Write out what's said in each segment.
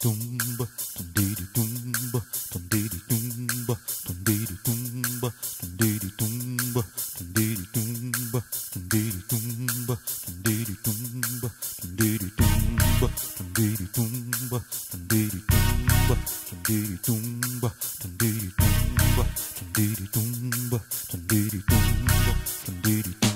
tumba tundiri tumba tundiri tumba tundiri tumba tundiri tumba tundiri tumba tundiri tumba tundiri tumba tundiri tumba tundiri tumba tundiri tumba tundiri tumba tundiri tumba tundiri tumba tundiri tumba tundiri tumba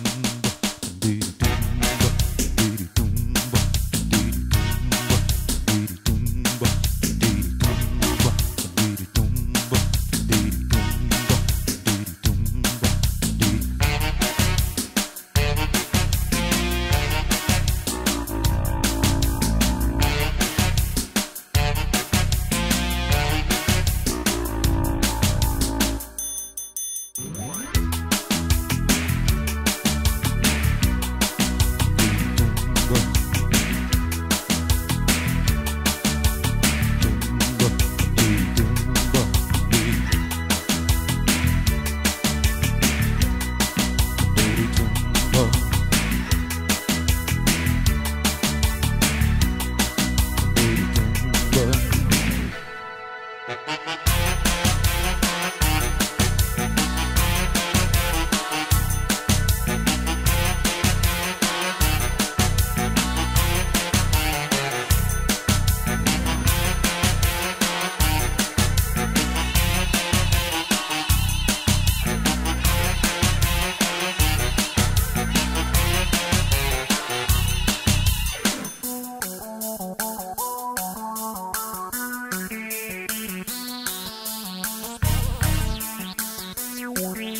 Wow.